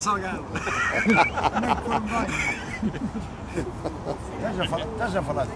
Salgado. Estás a falar, estás a falar de